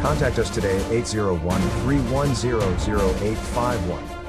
Contact us today at 801 310 0851.